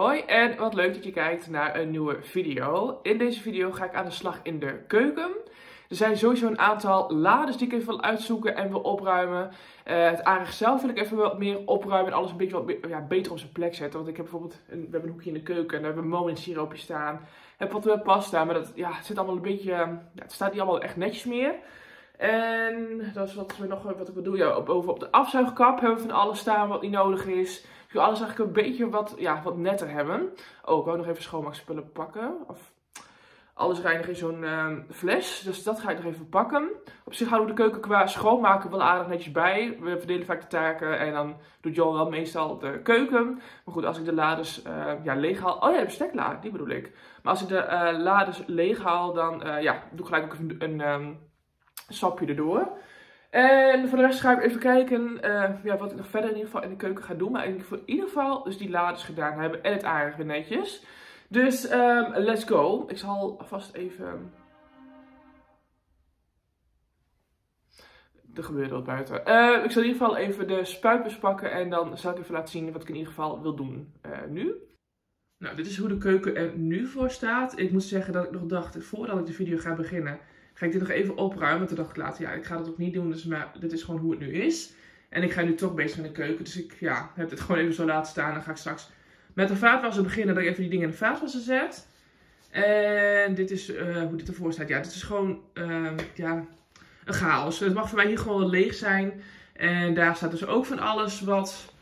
Hoi en wat leuk dat je kijkt naar een nieuwe video. In deze video ga ik aan de slag in de keuken. Er zijn sowieso een aantal lades die ik even wil uitzoeken en wil opruimen. Uh, het aardig zelf wil ik even wat meer opruimen en alles een beetje wat ja, beter op zijn plek zetten. Want ik heb bijvoorbeeld, een, we hebben een hoekje in de keuken en daar hebben we moment siroopje staan. Heb wat uh, pasta, maar dat, ja, het zit allemaal een beetje, ja, het staat niet allemaal echt netjes meer. En dat is wat we nog wat ik bedoel. Ja, boven op de afzuigkap hebben we van alles staan wat niet nodig is. Ik wil alles eigenlijk een beetje wat, ja, wat netter hebben. Oh, ik wou nog even schoonmaakspullen pakken. Of alles reinigen in zo'n uh, fles. Dus dat ga ik nog even pakken. Op zich houden we de keuken qua schoonmaken wel aardig netjes bij. We verdelen vaak de taken en dan doet Joel wel meestal de keuken. Maar goed, als ik de lades uh, ja, leeg haal... Oh ja, de bestekladen, die bedoel ik. Maar als ik de uh, lades leeg haal, dan uh, ja, doe ik gelijk ook even een... Um, sapje erdoor. En voor de rest ga ik even kijken uh, ja, wat ik nog verder in ieder geval in de keuken ga doen. Maar ik voor in ieder geval dus die lades gedaan hebben en het aardige netjes. Dus um, let's go. Ik zal vast even... Er gebeurt wat buiten. Uh, ik zal in ieder geval even de spuipers pakken en dan zal ik even laten zien wat ik in ieder geval wil doen uh, nu. Nou, dit is hoe de keuken er nu voor staat. Ik moet zeggen dat ik nog dacht, voordat ik de video ga beginnen ga ik dit nog even opruimen. Toen dacht ik later, ja, ik ga dat ook niet doen. Dus maar dit is gewoon hoe het nu is. En ik ga nu toch bezig met de keuken. Dus ik ja, heb dit gewoon even zo laten staan. Dan ga ik straks met de vaatwasser beginnen. Dat ik even die dingen in de vaatwasser zet. En dit is uh, hoe dit ervoor staat. Ja, dit is gewoon uh, ja, een chaos. Het mag voor mij hier gewoon leeg zijn. En daar staat dus ook van alles wat...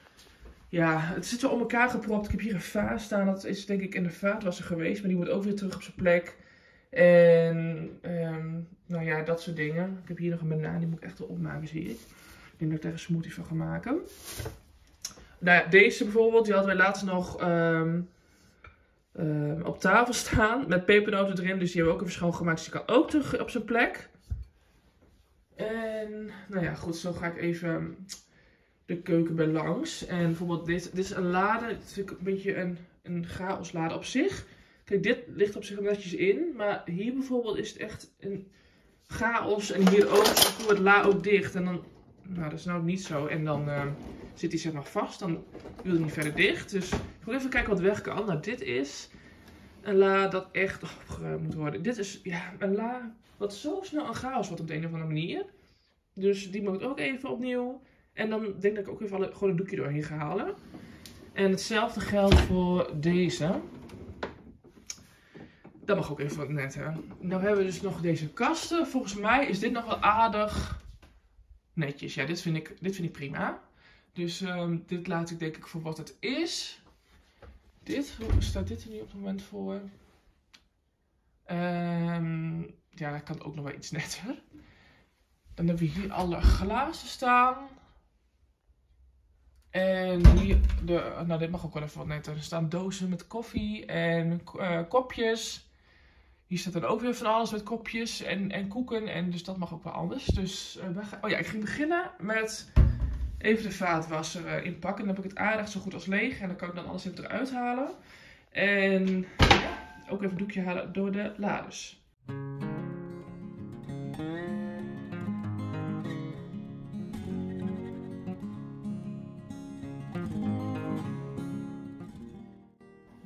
Ja, het zit zo om elkaar gepropt. Ik heb hier een vaas staan. Dat is denk ik in de vaatwasser geweest. Maar die moet ook weer terug op zijn plek. En um, nou ja, dat soort dingen. Ik heb hier nog een banaan, die moet ik echt wel opmaken, zie ik. Ik denk dat ik daar een smoothie van ga maken. Nou ja, deze bijvoorbeeld, die hadden wij laatst nog um, um, op tafel staan. Met pepernoten erin, dus die hebben we ook even schoongemaakt. Dus die kan ook terug op zijn plek. En nou ja, goed, zo ga ik even de keuken bij langs. En bijvoorbeeld dit, dit is een lade. Dit is een beetje een, een chaoslade op zich. Kijk, dit ligt op zich netjes in. Maar hier bijvoorbeeld is het echt een chaos. En hier ook. Dan doe het la ook dicht. En dan, nou dat is nou niet zo. En dan uh, zit hij zeg maar vast. Dan wil hij niet verder dicht. Dus ik wil even kijken wat weg kan. Nou, dit is een la dat echt opgeruimd moet worden. Dit is ja, een la wat zo snel een chaos wordt op de een of andere manier. Dus die moet ook even opnieuw. En dan denk ik dat ik ook even gewoon een doekje doorheen ga halen. En hetzelfde geldt voor deze. Dat mag ook even wat netter. Nou hebben we dus nog deze kasten. Volgens mij is dit nog wel aardig netjes. Ja, dit vind ik, dit vind ik prima. Dus um, dit laat ik denk ik voor wat het is. Dit, hoe staat dit er nu op het moment voor? Um, ja, dat kan ook nog wel iets netter. Dan hebben we hier alle glazen staan. En hier, de, nou dit mag ook wel even wat netter. Er staan dozen met koffie en uh, kopjes. Hier staat dan ook weer van alles met kopjes en, en koeken. En dus dat mag ook wel anders. Dus gaan... oh ja, ik ging beginnen met even de vaatwasser uh, inpakken. Dan heb ik het aardig zo goed als leeg. En dan kan ik dan alles even eruit halen. En ook even een doekje halen door de lades.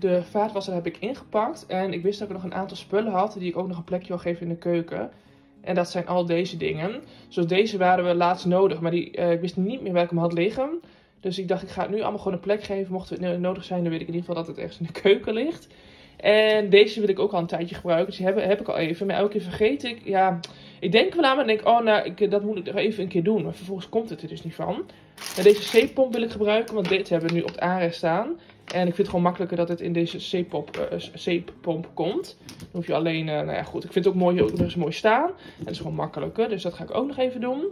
De vaatwasser heb ik ingepakt. En ik wist dat ik nog een aantal spullen had die ik ook nog een plekje wil geven in de keuken. En dat zijn al deze dingen. Zoals deze waren we laatst nodig, maar die, uh, ik wist niet meer waar ik hem had liggen. Dus ik dacht, ik ga het nu allemaal gewoon een plek geven. Mocht het nodig zijn, dan weet ik in ieder geval dat het ergens in de keuken ligt. En deze wil ik ook al een tijdje gebruiken. Dus die heb, heb ik al even. Maar elke keer vergeet ik. Ja, ik denk wel aan en denk, oh nou, ik, dat moet ik nog even een keer doen. Maar vervolgens komt het er dus niet van. Deze zeepomp wil ik gebruiken, want dit hebben we nu op het aanrecht staan. En ik vind het gewoon makkelijker dat het in deze zeeppomp, uh, zeeppomp komt. Dan hoef je alleen, uh, nou ja goed, ik vind het ook mooi, nog eens mooi staan. En het is gewoon makkelijker, dus dat ga ik ook nog even doen.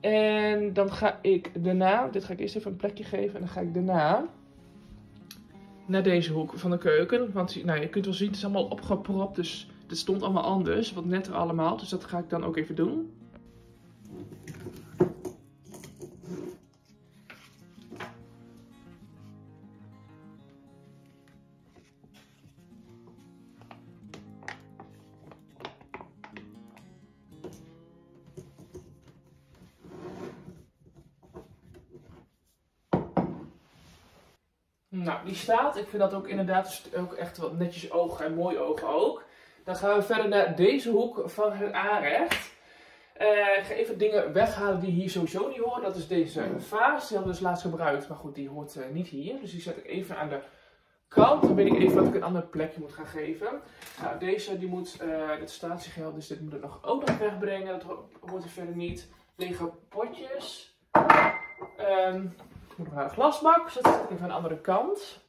En dan ga ik daarna, dit ga ik eerst even een plekje geven. En dan ga ik daarna naar deze hoek van de keuken. Want nou, je kunt wel zien, het is allemaal opgepropt, dus het stond allemaal anders. Wat netter allemaal, dus dat ga ik dan ook even doen. Die staat. Ik vind dat ook inderdaad ook echt wat netjes ogen en mooi ogen ook. Dan gaan we verder naar deze hoek van het aanrecht. Uh, ik ga even dingen weghalen die hier sowieso niet horen. Dat is deze vaas. Die hadden we dus laatst gebruikt. Maar goed, die hoort uh, niet hier. Dus die zet ik even aan de kant. Dan weet ik even wat ik een ander plekje moet gaan geven. Nou, deze die moet, uh, het statiegeld, dus dit moet ik nog ook nog wegbrengen. Dat hoort er verder niet. Lege potjes. Um, ik moet nog naar de glasbak. Dus zet ik even aan de andere kant.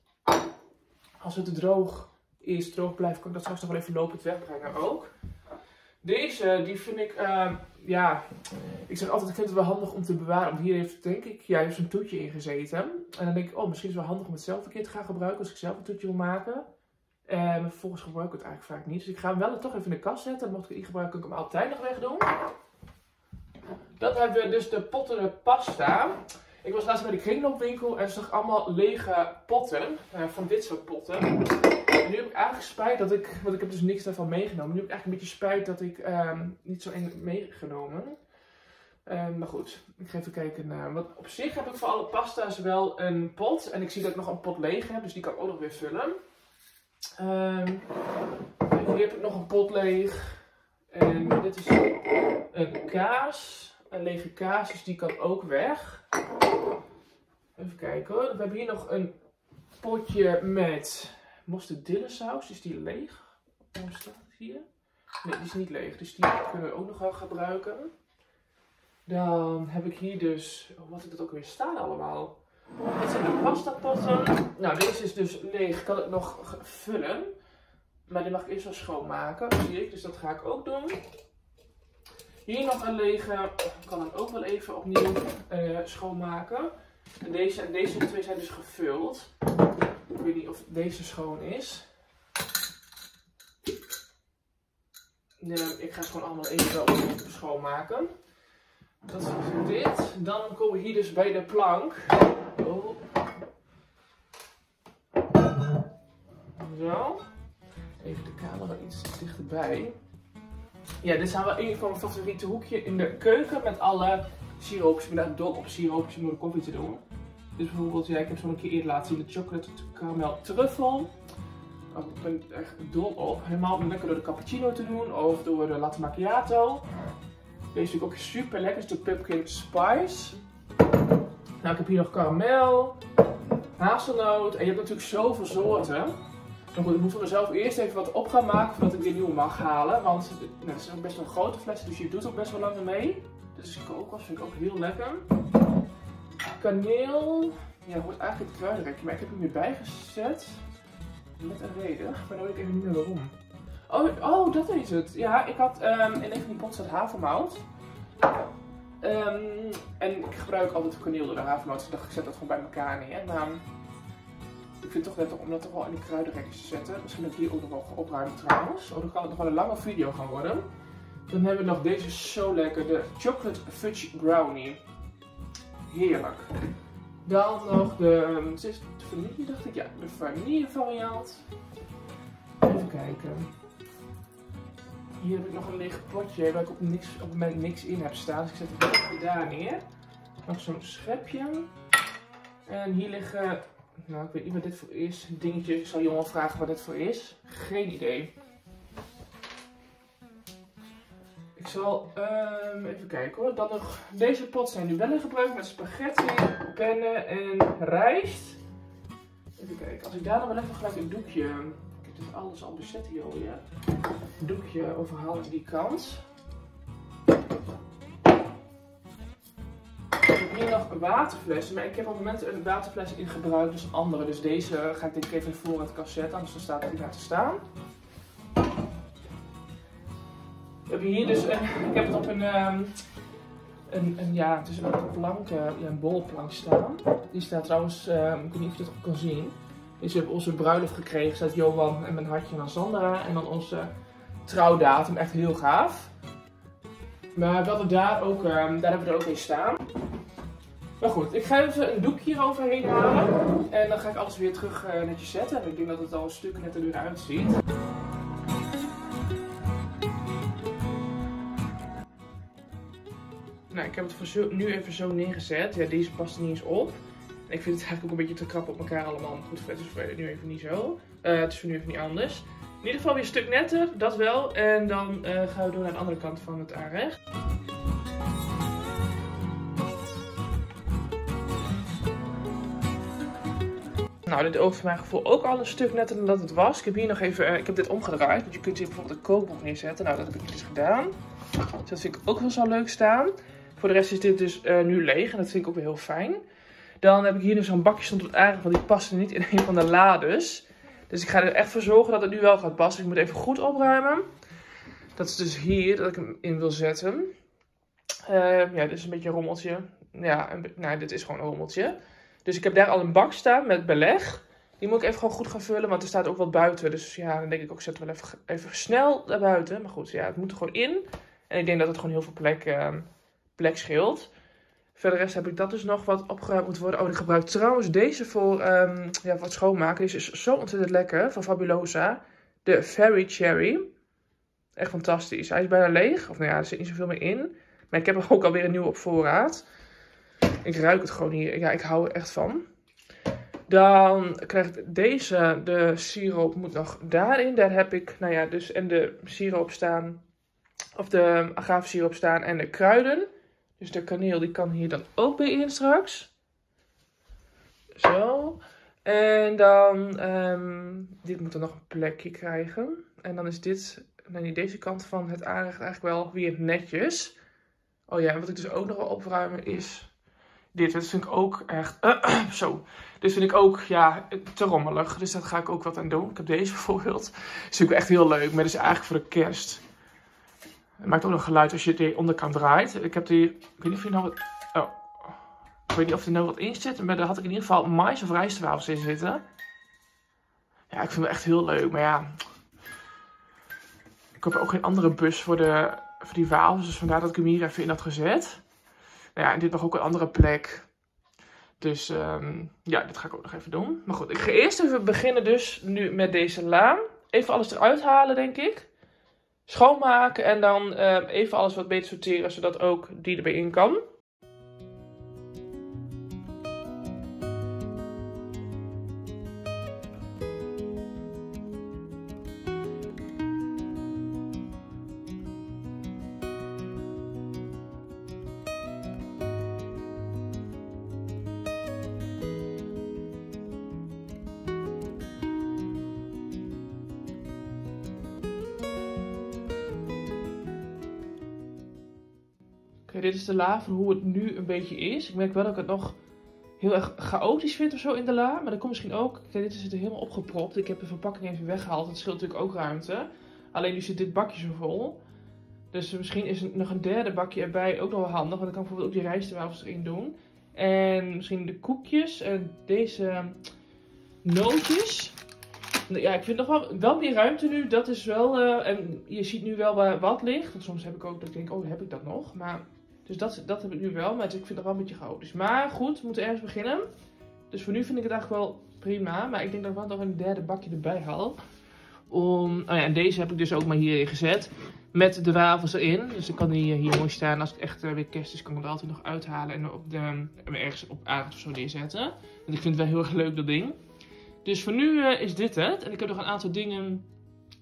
Als het droog is, droog blijft, kan ik dat straks nog wel even lopend wegbrengen ook. Deze, die vind ik, uh, ja, ik zeg altijd, ik vind het wel handig om te bewaren. Want hier heeft, denk ik, juist een toetje in gezeten. En dan denk ik, oh, misschien is het wel handig om het zelf een keer te gaan gebruiken als ik zelf een toetje wil maken. En vervolgens gebruik ik het eigenlijk vaak niet. Dus ik ga hem wel toch even in de kast zetten. Mocht ik het niet gebruiken, kan ik hem altijd nog wegdoen. Dan hebben we dus de potten pasta. Ik was laatst bij de kringloopwinkel en zag allemaal lege potten. Uh, van dit soort potten. En nu heb ik eigenlijk spijt dat ik, want ik heb dus niks daarvan meegenomen. Nu heb ik eigenlijk een beetje spijt dat ik um, niet zo één meegenomen. Um, maar goed, ik ga even kijken naar. Want op zich heb ik voor alle pasta's wel een pot. En ik zie dat ik nog een pot leeg heb, dus die kan ik ook nog weer vullen. Um, hier heb ik nog een pot leeg. En dit is een kaas een lege kaas, dus die kan ook weg. Even kijken. We hebben hier nog een potje met mosterdillesaus. Is die leeg? Hoe staat het hier? Nee, die is niet leeg. Dus die kunnen we ook nog wel gebruiken. Dan heb ik hier dus... Oh, wat is dat ook weer staan allemaal? Dit zijn de pasta potten. Nou, deze is dus leeg. Kan ik nog vullen. Maar die mag ik eerst wel schoonmaken. Zie ik. Dus dat ga ik ook doen. Hier nog een lege, ik kan hem ook wel even opnieuw uh, schoonmaken. En deze deze twee zijn dus gevuld. Ik weet niet of deze schoon is. Ik ga het gewoon allemaal even schoonmaken. Dat is dit. Dan komen we hier dus bij de plank. Oh. Zo. Even de camera iets dichterbij. Ja, dit zijn wel een van mijn favoriete hoekje in de keuken met alle siroopjes. Ik ben echt dol op siroopjes om de koffie te doen. Dus bijvoorbeeld, ja, ik heb zo een keer eerder laten zien de chocolate caramel truffel. Oh, ik ben er echt dol op. Helemaal lekker door de cappuccino te doen of door de latte macchiato. Deze ik ook super lekker, is de pumpkin spice. Nou, ik heb hier nog karamel, hazelnoot en je hebt natuurlijk zoveel soorten. Goed, ik moet voor mezelf eerst even wat op gaan maken voordat ik die nieuwe mag halen. Want nou, het is ook best wel grote fles, dus je doet ook best wel lang mee. Dus kokos vind ik ook heel lekker. Kaneel. Ja, wordt eigenlijk het kruidenrekje, maar ik heb hem weer bijgezet. Met een reden, maar dan weet ik even niet meer waarom. Oh, oh dat is het. Ja, ik had um, in een van die pots staat havermout. Um, en ik gebruik altijd kaneel door de havermout, dus ik dacht ik zet dat gewoon bij elkaar neer. Maar ik vind het toch net om dat toch wel in de kruidenrekjes te zetten. Misschien dat ik die ook nog wel ga opruimen trouwens. Oh, dan kan het nog wel een lange video gaan worden. Dan hebben we nog deze zo lekker, de Chocolate Fudge Brownie. Heerlijk. Dan nog de, um, is de vanille dacht ik, ja, de vanille variant. Even kijken. Hier heb ik nog een leeg potje waar ik op, niks, op het moment niks in heb staan. Dus ik zet het daar neer. Nog zo'n schepje. En hier liggen nou, ik weet niet wat dit voor is. Dingetje, ik zal jongen vragen wat dit voor is. Geen idee. Ik zal um, even kijken hoor. Dan nog, deze pot zijn nu wel in gebruik met spaghetti, pennen en rijst. Even kijken, als ik daar dan wel even gelijk een doekje, ik heb dit alles al bezet hier alweer, een doekje overhaal die kant. Hier nog waterflessen. Maar ik heb op het moment een waterfles in gebruik, dus andere. Dus deze ga ik denk ik even voor het cassette, anders dan staat hij daar te staan. We hebben hier dus, een, ik heb het op een, um, een, een, ja, het is een plank, een bolplank staan. Die staat trouwens, uh, ik weet niet of je ook kan zien. Dus we onze bruiloft gekregen, staat Johan en mijn hartje aan Sandra. En dan onze trouwdatum, echt heel gaaf. Maar we hadden daar ook, um, daar hebben we er ook in staan. Maar goed, ik ga even een doekje eroverheen halen. En dan ga ik alles weer terug uh, netjes zetten. En ik denk dat het al een stuk netter eruit ziet. Nou, ik heb het nu even zo neergezet. Ja, deze past niet eens op. ik vind het eigenlijk ook een beetje te krap op elkaar allemaal. Goed, het is voor nu even niet zo. Uh, het is voor nu even niet anders. In ieder geval weer een stuk netter, dat wel. En dan uh, gaan we door naar de andere kant van het aanrecht. Nou, dit oogt voor mijn gevoel ook al een stuk netter dan dat het was. Ik heb hier nog even, uh, ik heb dit omgedraaid. Want je kunt hier bijvoorbeeld een kookboek neerzetten. Nou, dat heb ik dus gedaan. Dus dat vind ik ook wel zo leuk staan. Voor de rest is dit dus uh, nu leeg en dat vind ik ook weer heel fijn. Dan heb ik hier dus zo'n bakje stond op aardig, want die paste niet in een van de lades. Dus ik ga er echt voor zorgen dat het nu wel gaat passen. Ik moet even goed opruimen. Dat is dus hier dat ik hem in wil zetten. Uh, ja, dit is een beetje een rommeltje. Ja, nou, dit is gewoon een rommeltje. Dus ik heb daar al een bak staan met beleg. Die moet ik even gewoon goed gaan vullen, want er staat ook wat buiten. Dus ja, dan denk ik ook, ik zet wel even, even snel naar buiten. Maar goed, ja, het moet er gewoon in. En ik denk dat het gewoon heel veel plek, uh, plek scheelt. Verder rest heb ik dat dus nog wat opgeruimd moet worden. Oh, ik gebruik trouwens deze voor um, ja, wat schoonmaken. Deze is zo ontzettend lekker van Fabulosa. De Fairy Cherry. Echt fantastisch. Hij is bijna leeg. Of nou ja, er zit niet zoveel meer in. Maar ik heb er ook alweer een nieuwe op voorraad. Ik ruik het gewoon hier. Ja, ik hou er echt van. Dan krijg ik deze, de siroop moet nog daarin. Daar heb ik, nou ja, dus en de siroop staan. Of de agave staan en de kruiden. Dus de kaneel die kan hier dan ook weer in straks. Zo. En dan, um, dit moet dan nog een plekje krijgen. En dan is dit, nee, deze kant van het aanrecht eigenlijk wel weer netjes. Oh ja, wat ik dus ook nog wel opruimen is dit. Dit vind ik ook echt, zo. Dit vind ik ook, ja, te rommelig. Dus daar ga ik ook wat aan doen. Ik heb deze bijvoorbeeld. Dat is ook echt heel leuk, maar dat is eigenlijk voor de kerst. Het maakt ook nog geluid als je de onderkant draait. Ik heb die, ik weet niet of je nou wat, oh. Ik weet niet of er nou wat in zit, maar daar had ik in ieder geval mais of rijstwafels in zitten. Ja, ik vind het echt heel leuk, maar ja. Ik heb ook geen andere bus voor, de, voor die wafels, dus vandaar dat ik hem hier even in had gezet. Nou ja, en dit nog ook een andere plek. Dus um, ja, dit ga ik ook nog even doen. Maar goed, ik ga eerst even beginnen dus nu met deze laan. Even alles eruit halen, denk ik schoonmaken en dan uh, even alles wat beter sorteren, zodat ook die erbij in kan. Dit is de la van hoe het nu een beetje is. Ik merk wel dat ik het nog heel erg chaotisch vind of zo in de la. Maar dat komt misschien ook... Kijk, dit zit er helemaal opgepropt. Ik heb de verpakking even weggehaald. Dat scheelt natuurlijk ook ruimte. Alleen nu zit dit bakje zo vol. Dus misschien is er nog een derde bakje erbij ook nog wel handig. Want dan kan ik bijvoorbeeld ook die rijstwafels erin doen. En misschien de koekjes. En deze nootjes. Ja, ik vind nog wel, wel meer ruimte nu. Dat is wel... Uh, en je ziet nu wel waar wat ligt. Want soms heb ik ook dat ik denk, oh, heb ik dat nog? Maar dus dat, dat heb ik nu wel, maar ik vind het wel een beetje chaotisch. Maar goed, we moeten ergens beginnen. Dus voor nu vind ik het eigenlijk wel prima. Maar ik denk dat ik wel nog een derde bakje erbij haal. Om, oh ja, en deze heb ik dus ook maar hierin gezet. Met de wafels erin. Dus dan kan die hier mooi staan. Als het echt uh, weer kerst is, kan ik het altijd nog uithalen. En op de, ergens op aardig of zo neerzetten. Want ik vind het wel heel erg leuk, dat ding. Dus voor nu is dit het. En ik heb nog een aantal dingen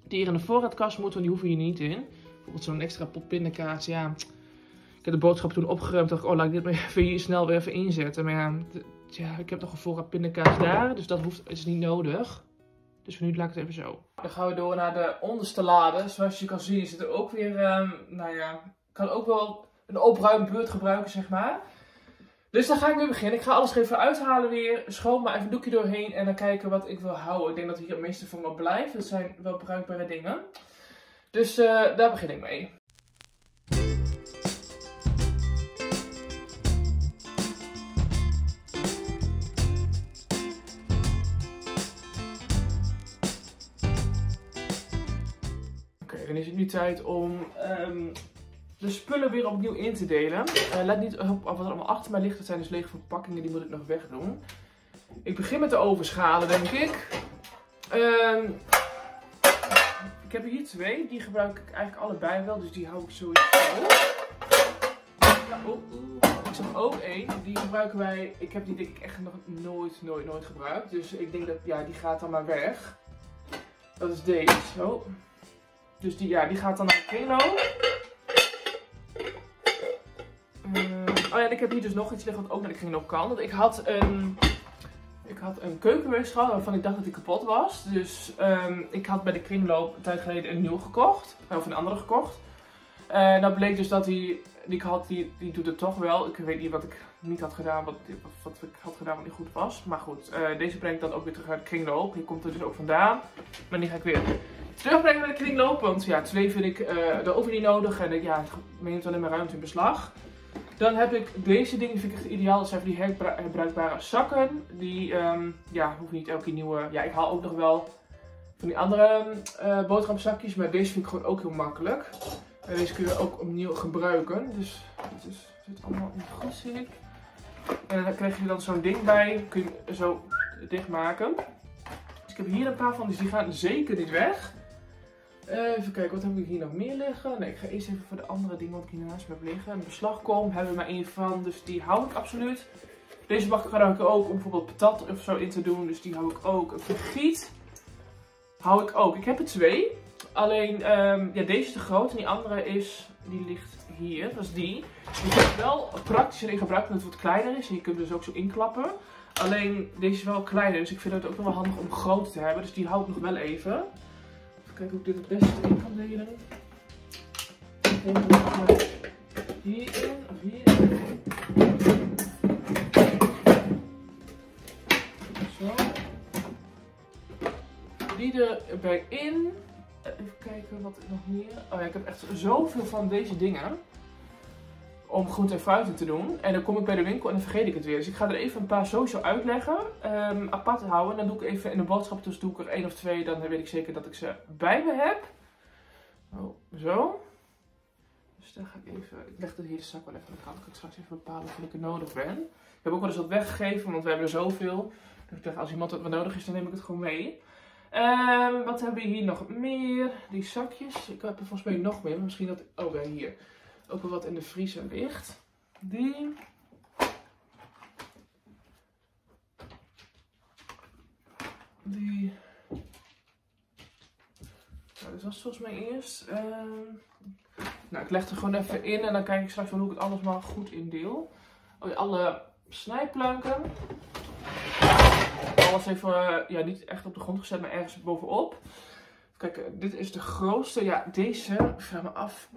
die hier in de voorraadkast moeten. Die hoeven hier niet in. Bijvoorbeeld zo'n extra pindakaas. Ja, ik heb de boodschap toen opgeruimd. dacht ik, oh, laat ik dit maar even hier snel weer even inzetten. Maar ja, ik heb nog een voorraad pindakaas daar. Dus dat hoeft, is niet nodig. Dus voor nu laat ik het even zo. Dan gaan we door naar de onderste lade. Zoals je kan zien zit er ook weer, um, nou ja, kan ook wel een opruimbeurt gebruiken, zeg maar. Dus dan ga ik weer beginnen. Ik ga alles even uithalen weer. Schoon maar even een doekje doorheen. En dan kijken wat ik wil houden. Ik denk dat hier het meeste van wat blijft. Dat zijn wel bruikbare dingen. Dus uh, daar begin ik mee. Dan is het nu tijd om um, de spullen weer opnieuw in te delen. Uh, let niet op wat er allemaal achter mij ligt. Dat zijn dus lege verpakkingen, die moet ik nog wegdoen. Ik begin met de overschalen, denk ik. Um, ik heb hier twee. Die gebruik ik eigenlijk allebei wel, dus die hou ik sowieso. oh, oh, ik zag ook één. Die gebruiken wij. Ik heb die denk ik echt nog nooit, nooit, nooit gebruikt. Dus ik denk dat ja, die gaat dan maar weg. Dat is deze. Zo. Dus die, ja, die gaat dan naar de kringloop. Uh, oh ja, en ik heb hier dus nog iets liggen wat ook naar de kringloop kan. Want ik had een ik had een keukenweegschaal waarvan ik dacht dat die kapot was. Dus um, ik had bij de kringloop een tijd geleden een nieuw gekocht. Of een andere gekocht. En uh, dat bleek dus dat die, die had, die, die doet het toch wel. Ik weet niet wat ik niet had gedaan, wat, wat ik had gedaan wat niet goed was. Maar goed, deze breng ik dan ook weer terug uit de kringloop. Die komt er dus ook vandaan. Maar die ga ik weer terugbrengen naar de kringloop. Want ja, twee vind ik uh, de oven niet nodig. En ja, het neemt alleen maar ruimte in beslag. Dan heb ik deze dingen, vind ik echt ideaal. Dat zijn van die herbruikbare zakken. Die, um, ja, hoef niet elke nieuwe. Ja, ik haal ook nog wel van die andere uh, boterhamzakjes. Maar deze vind ik gewoon ook heel makkelijk. En deze kun je ook opnieuw gebruiken. Dus het is, zit allemaal in goed, zie ik. En dan krijg je dan zo'n ding bij. Kun je zo dichtmaken. Dus ik heb hier een paar van, dus die gaan zeker niet weg. Even kijken, wat heb ik hier nog meer liggen? Nee, ik ga eerst even voor de andere dingen wat ik hier naast me liggen. Een beslagkom hebben we maar één van, dus die hou ik absoluut. Deze bak gebruik ik ook om bijvoorbeeld patat of zo in te doen, dus die hou ik ook. Een vergiet hou ik ook. Ik heb er twee. Alleen, um, ja, deze is te groot en die andere is, die ligt hier, dat is die. Die is wel praktisch in gebruik omdat het wat kleiner is en je kunt dus ook zo inklappen. Alleen, deze is wel kleiner, dus ik vind het ook nog wel handig om groot te hebben, dus die hou ik nog wel even kijken hoe ik dit het beste in kan delen. Hierin of hierin. Zo. Die erbij in. Even kijken wat ik nog meer. Oh ja, ik heb echt zoveel van deze dingen. Om groente en fruit te doen. En dan kom ik bij de winkel en dan vergeet ik het weer. Dus ik ga er even een paar sowieso uitleggen. Um, apart houden. Dan doe ik even in de boodschap dus doe ik er één of twee. Dan weet ik zeker dat ik ze bij me heb. Oh, zo. Dus dan ga ik even. Ik leg de zak wel even aan de kant. Dan kan ik straks even bepalen of ik er nodig ben. Ik heb ook wel eens wat weggegeven, want we hebben er zoveel. Dus ik dacht, als iemand wat nodig is, dan neem ik het gewoon mee. Um, wat hebben we hier nog meer? Die zakjes. Ik heb er volgens mij nog meer. Misschien dat. Oh, ja, hier. Ook wel wat in de vriezer ligt. Die. Die. Nou, was volgens mij eerst. Uh, nou, ik leg er gewoon even in en dan kijk ik straks wel hoe ik het alles maar goed indeel. Oh, ja, alle snijplanken. Alles even, ja, niet echt op de grond gezet, maar ergens bovenop. Kijk, dit is de grootste. Ja, deze, ik vraag me af.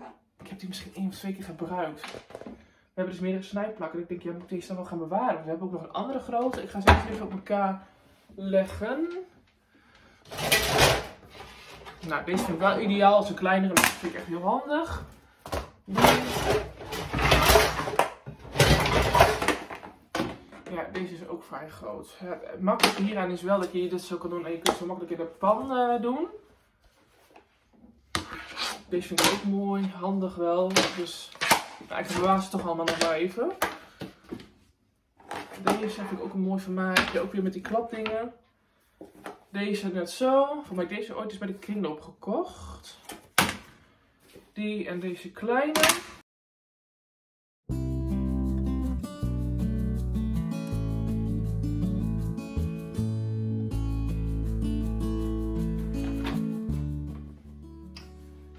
Ik heb die misschien één of twee keer gebruikt. We hebben dus meerdere snijplakken. Ik denk, ja, moet ik deze dan wel gaan bewaren? We hebben ook nog een andere grote. Ik ga ze even op elkaar leggen. Nou, deze vind ik wel ideaal. Als een kleinere, dat vind ik echt heel handig. Ja, deze is ook vrij groot. het makkelijke hieraan is wel dat je dit zo kan doen en je kunt zo makkelijk in de pan uh, doen. Deze vind ik ook mooi, handig wel. Dus nou, ik bewaar ze toch allemaal nog maar even. Deze heb ik ook een mooi vermaakje, ook weer met die klapdingen. Deze net zo. Voor mij deze ooit eens bij de kringloop gekocht. Die en deze kleine.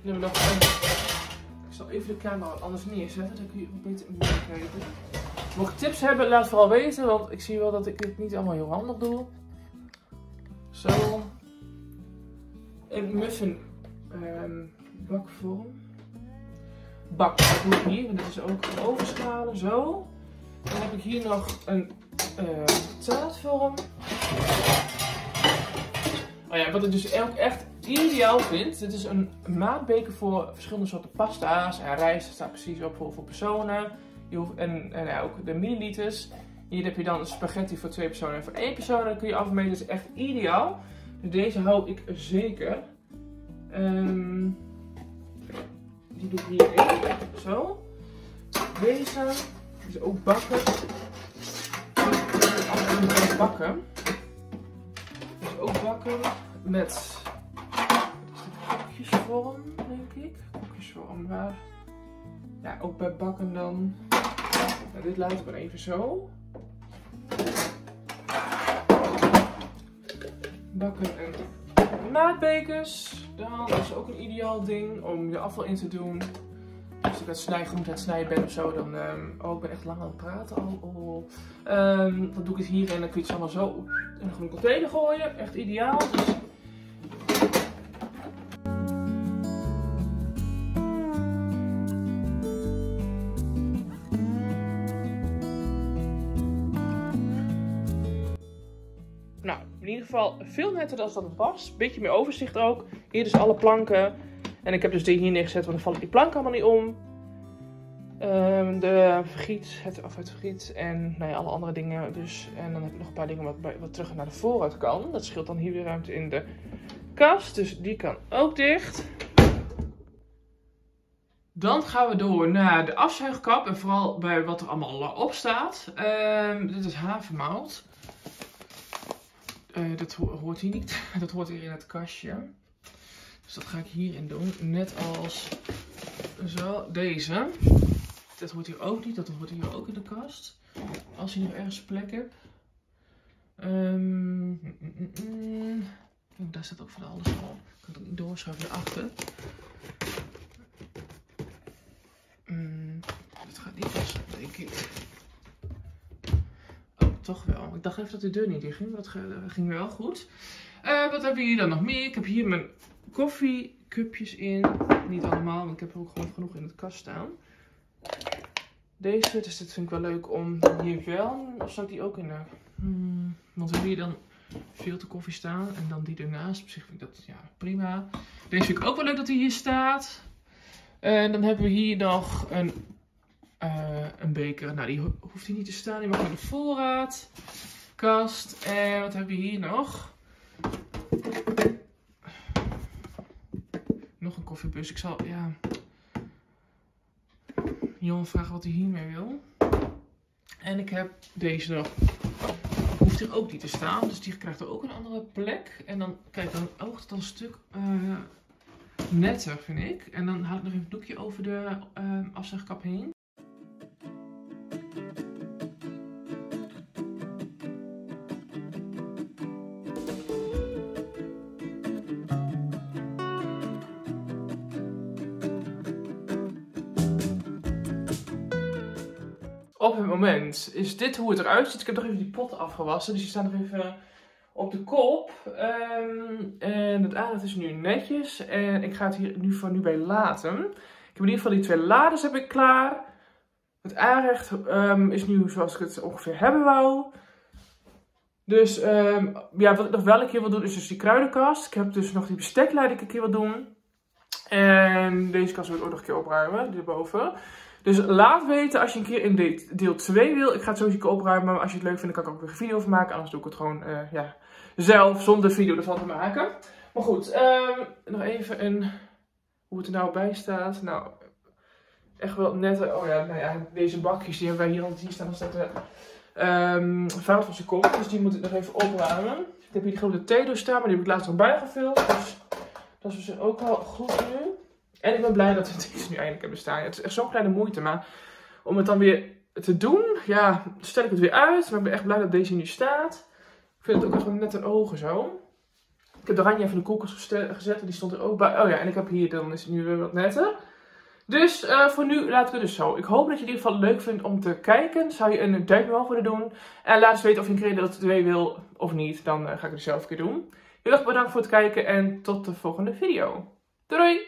Nog een. Ik zal even de camera anders neerzetten, dan kun je beter meekijken. Mocht je tips hebben, laat vooral weten, want ik zie wel dat ik dit niet allemaal heel handig doe. Zo. Een muffin um, bakvorm. Bak, dat doe ik hier, want dit is ook overschalen, zo. Dan heb ik hier nog een uh, taartvorm. Oh ja, wat ik dus ook echt ideaal vind. Dit is een maatbeker voor verschillende soorten pasta's en rijst. Dat staat precies op voor, voor personen. Je hoeft, en, en ja, ook de milliliters. Hier heb je dan spaghetti voor twee personen en voor één persoon. Kun je afmeten. Dat is echt ideaal. Dus deze hou ik zeker. Um, die doe ik hierin. Zo. Deze is ook bakken. Bakken. Dus ook bakken met koekjesvorm, denk ik. Koekjesvorm, waar? Ja, ook bij bakken dan Nou, dit laten we even zo. Bakken en maatbekers. Dan is ook een ideaal ding om je afval in te doen. Als ik het snijgroente het snijden ben of zo, dan... Um, oh, ik ben echt lang aan het praten al. Oh. Dan doe ik het hier en dan kun je het allemaal zo in een groene container gooien. Echt ideaal. Dus in ieder geval veel netter dan dat het was. Beetje meer overzicht ook. Hier dus alle planken. En ik heb dus die hier neergezet, want dan vallen die planken allemaal niet om. Um, de vergiet, het, of vergiet en nou ja, alle andere dingen. Dus. En dan heb ik nog een paar dingen wat, wat terug naar de vooruit kan. Dat scheelt dan hier weer ruimte in de kast. Dus die kan ook dicht. Dan gaan we door naar de afzuigkap. En vooral bij wat er allemaal op staat. Um, dit is havermout. Uh, dat hoort hier niet. Dat hoort hier in het kastje. Dus dat ga ik hierin doen. Net als zo, deze. Dat hoort hier ook niet. Dat hoort hier ook in de kast. Als je nog ergens plek hebt. Um, mm, mm, mm. Oh, daar staat ook van alles op. Ik kan het niet doorschuiven naar achter. Dat gaat niet passen, denk ik. Toch wel. Ik dacht even dat de deur niet ging, maar dat ging wel goed. Uh, wat hebben we hier dan nog meer? Ik heb hier mijn koffiecupjes in. Niet allemaal, want ik heb er ook gewoon genoeg in de kast staan. Deze, dus dit vind ik wel leuk om hier wel. Of zou ik die ook in de... Hmm, want we hebben hier dan filterkoffie staan. En dan die ernaast. Op zich vind ik dat ja, prima. Deze vind ik ook wel leuk dat die hier staat. En dan hebben we hier nog een, uh, een beker. Nou, die hoeft hier niet te staan. Die mag in de voorraadkast. En wat hebben we hier nog? Nog een koffiebus. Ik zal, ja... Jongen vragen wat hij hiermee wil. En ik heb deze nog. Hoeft er ook niet te staan. Dus die krijgt er ook een andere plek. En dan, kijk, dan oogt het al een stuk uh, netter, vind ik. En dan haal ik nog even een doekje over de uh, afzuigkap heen. Op het moment is dit hoe het eruit ziet. Ik heb nog even die pot afgewassen, dus die staan nog even op de kop. Um, en het aanrecht is nu netjes. En ik ga het hier nu voor nu bij laten. Ik heb in ieder geval die twee laders heb ik klaar. Het aanrecht um, is nu zoals ik het ongeveer hebben wou. Dus um, ja, wat ik nog wel een keer wil doen is dus die kruidenkast. Ik heb dus nog die besteklijn die ik een keer wil doen. En deze kast wil ik ook nog een keer opruimen, hierboven. Dus laat weten als je een keer in deel 2 wil. Ik ga het sowieso opruimen, maar als je het leuk vindt, dan kan ik ook weer een video van maken. Anders doe ik het gewoon uh, ja, zelf, zonder video ervan te maken. Maar goed, um, nog even een, hoe het er nou bij staat. Nou, echt wel net, oh ja, nou ja, deze bakjes die hebben wij hier, hier staan. Staat de um, fout van seconde, dus die moet ik nog even opruimen. Ik heb hier die grote thee staan, maar die heb ik laatst nog bijgevuld. Dus dat is dus ook wel goed nu. En ik ben blij dat we deze nu eindelijk hebben staan. Het is echt zo'n kleine moeite, maar om het dan weer te doen, ja, stel ik het weer uit. Maar ik ben echt blij dat deze nu staat. Ik vind het ook echt net een ogen zo. Ik heb de randje even in de koelkast gezet, die stond er ook bij. Oh ja, en ik heb hier, dan is het nu weer wat netter. Dus uh, voor nu laten we het dus zo. Ik hoop dat je het in ieder geval leuk vindt om te kijken. Zou je een duimpje omhoog willen doen. En laat eens weten of je een dat 2 wil of niet. Dan uh, ga ik het zelf een keer doen. Heel erg bedankt voor het kijken en tot de volgende video. Doei!